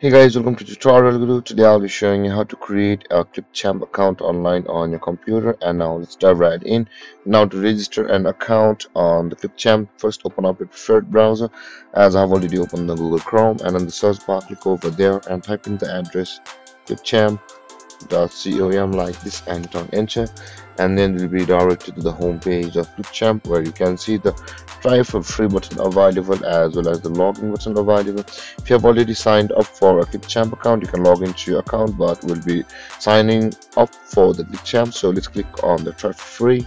Hey guys, welcome to Tutorial Guru. Today I'll be showing you how to create a Clipchamp account online on your computer and now let's dive right in. Now to register an account on the Clipchamp, first open up your preferred browser as I've already opened the Google Chrome and in the search bar click over there and type in the address clipchamp.com like this and on enter. And then you'll be directed to the home page of Clipchamp where you can see the try for free button available as well as the login button available. If you have already signed up for a clipchamp account you can log into your account but we'll be signing up for the clipchamp so let's click on the try for free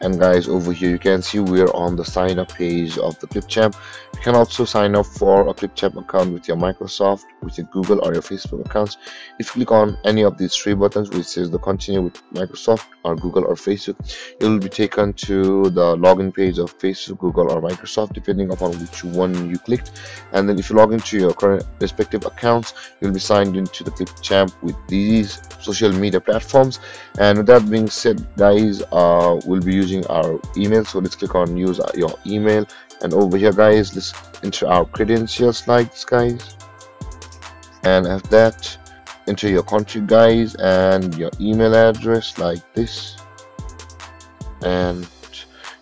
and guys over here you can see we're on the sign up page of the clipchamp. You can also sign up for a clipchamp account with your microsoft with your google or your facebook accounts. If you click on any of these three buttons which says the continue with microsoft or google or facebook you will be taken to the login page of facebook google or microsoft depending upon which one you clicked. And then if you log into your current respective accounts you'll be signed into the clipchamp with these social media platforms. And with that being said guys uh, we'll be using our email. So let's click on use your email. And over here guys let's enter our credentials like this guys. And after that. Enter your country guys and your email address like this. And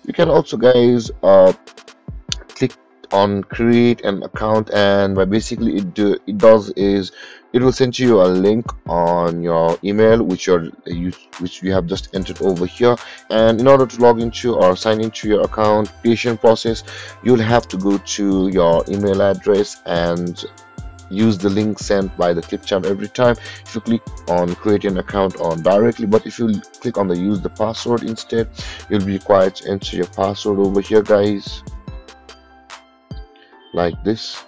you can also guys uh, on create an account and what basically it do it does is it will send you a link on your email which you're you which you have just entered over here. And in order to log into or sign into your account creation process you'll have to go to your email address and use the link sent by the clipchamp every time. If you click on create an account on directly but if you click on the use the password instead you'll be required to enter your password over here guys like this.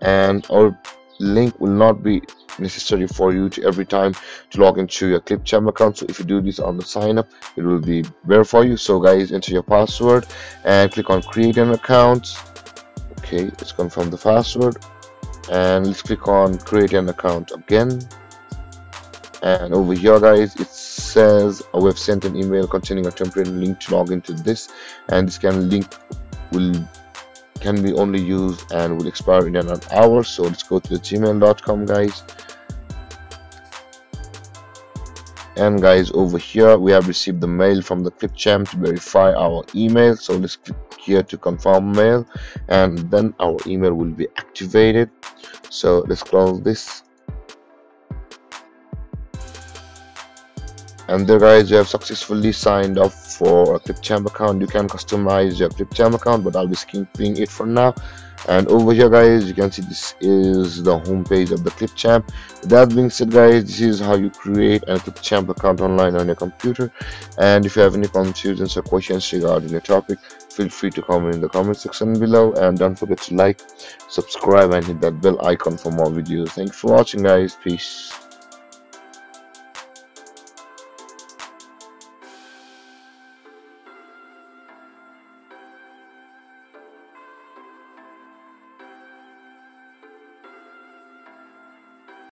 And our link will not be necessary for you to every time to log into your clipchamp account. So if you do this on the sign up it will be better for you. So guys enter your password and click on create an account. Okay let's confirm the password. And let's click on create an account again. And over here guys it says uh, oh, we've sent an email containing a temporary link to log into this. And this can link will can be only used and will expire in an hour. So let's go to the gmail.com guys. And guys over here we have received the mail from the clipchamp to verify our email. So let's click here to confirm mail and then our email will be activated. So let's close this and there guys you have successfully signed up for a clipchamp account. You can customize your clipchamp account but i'll be skipping it for now. And over here guys you can see this is the home page of the clipchamp that being said guys this is how you create a clipchamp account online on your computer. And if you have any confusions or questions regarding the topic feel free to comment in the comment section below. And don't forget to like subscribe and hit that bell icon for more videos. Thanks for watching guys. Peace